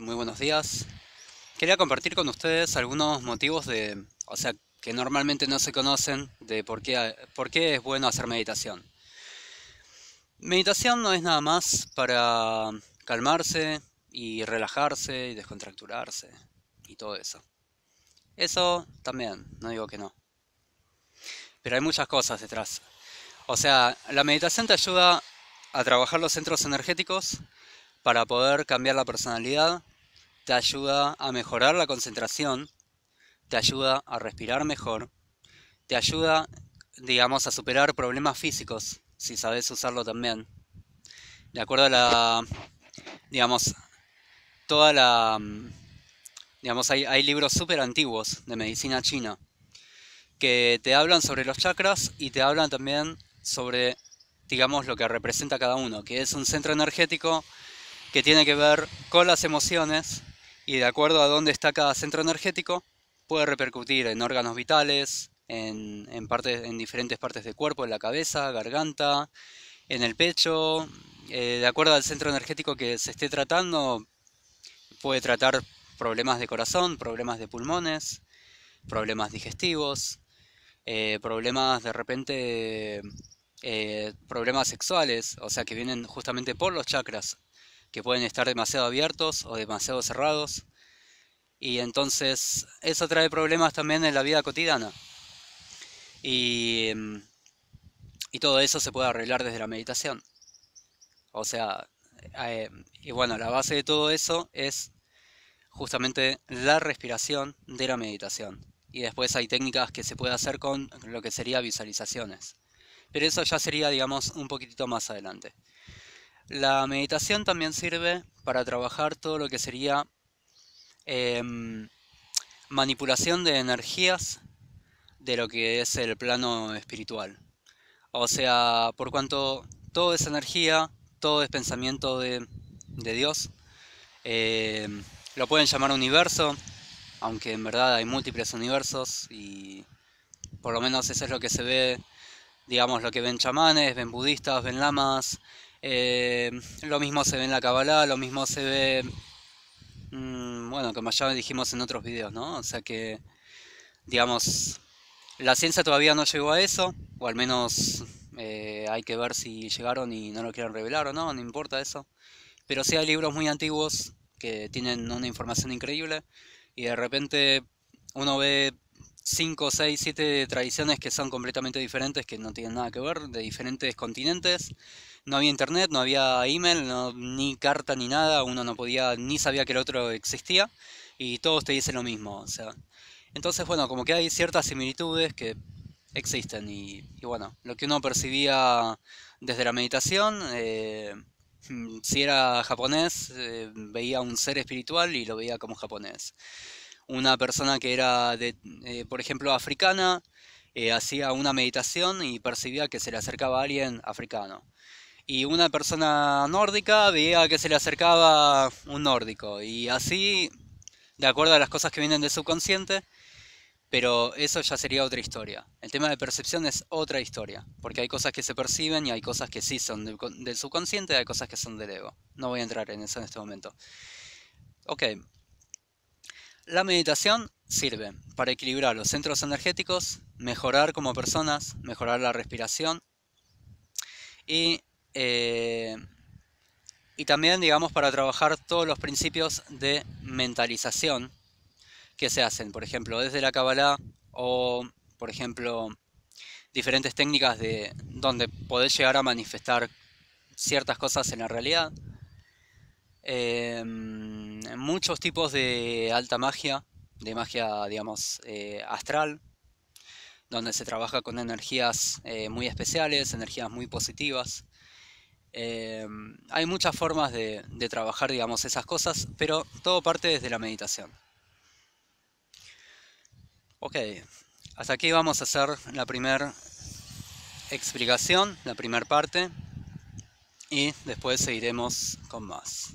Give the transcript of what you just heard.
Muy buenos días. Quería compartir con ustedes algunos motivos de, o sea, que normalmente no se conocen de por qué, por qué es bueno hacer meditación. Meditación no es nada más para calmarse y relajarse y descontracturarse y todo eso. Eso también, no digo que no. Pero hay muchas cosas detrás. O sea, la meditación te ayuda a trabajar los centros energéticos para poder cambiar la personalidad, te ayuda a mejorar la concentración, te ayuda a respirar mejor, te ayuda, digamos, a superar problemas físicos, si sabes usarlo también. De acuerdo a la, digamos, toda la, digamos, hay, libros súper antiguos de medicina china que te hablan sobre los chakras y te hablan también sobre, digamos, lo que representa cada uno, que es un centro energético que tiene que ver con las emociones y de acuerdo a dónde está cada centro energético puede repercutir en órganos vitales, en, en, en diferentes partes del cuerpo, en la cabeza, garganta, en el pecho. Eh, de acuerdo al centro energético que se esté tratando, puede tratar problemas de corazón, problemas de pulmones, problemas digestivos, eh, problemas de repente, eh, problemas sexuales, o sea que vienen justamente por los chakras que pueden estar demasiado abiertos o demasiado cerrados. Y entonces eso trae problemas también en la vida cotidiana. Y, y todo eso se puede arreglar desde la meditación. O sea, eh, y bueno, la base de todo eso es justamente la respiración de la meditación. Y después hay técnicas que se puede hacer con lo que sería visualizaciones. Pero eso ya sería, digamos, un poquitito más adelante. La meditación también sirve para trabajar todo lo que sería em, manipulación de energías de lo que es el plano espiritual. O sea, por cuanto todo es energía, todo es pensamiento de, Dios, em, lo pueden llamar universo, aunque en verdad hay múltiples universos y por lo menos eso es lo que se ve, digamos, lo que ven chamanes, ven budistas, ven lamas, eh, lo mismo se ve en la Kabbalah, lo mismo se ve, mm, bueno, como ya dijimos en otros videos, ¿no? O sea que, digamos, la ciencia todavía no llegó a eso, o al menos eh, hay que ver si llegaron y no lo quieren revelar o no, no importa eso. Pero sí hay libros muy antiguos que tienen una información increíble y de repente uno ve 5, 6, 7 tradiciones que son completamente diferentes, que no tienen nada que ver, de diferentes continentes. No había internet, no había email, ni carta ni nada, uno no podía, ni sabía que el otro existía, y todos te dicen lo mismo. O sea. Entonces, bueno, como que hay ciertas similitudes que existen, y, bueno, lo que uno percibía desde la meditación, eh, si era japonés, eh, veía un ser espiritual y lo veía como japonés una persona que era, eh, por ejemplo, africana, eh, hacía una meditación y percibía que se le acercaba alguien africano. Y una persona nórdica veía que se le acercaba un nórdico. Y así, de acuerdo a las cosas que vienen del subconsciente, pero eso ya sería otra historia. El tema de percepción es otra historia, porque hay cosas que se perciben y hay cosas que sí son del, del subconsciente y hay cosas que son del ego. No voy a entrar en eso en este momento. Ok, la meditación sirve para equilibrar los centros energéticos, mejorar como personas, mejorar la respiración y, eh, y también, digamos, para trabajar todos los principios de mentalización que se hacen, por ejemplo, desde la Kabbalah o, por ejemplo, diferentes técnicas de donde podés llegar a manifestar ciertas cosas en la realidad. Eh, muchos tipos de alta magia, de magia, digamos, eh, astral, donde se trabaja con energías eh, muy especiales, energías muy positivas. Eh, hay muchas formas de, de, trabajar, digamos, esas cosas, pero todo parte desde la meditación. Ok, hasta aquí vamos a hacer la primera explicación, la primera parte, y después seguiremos con más.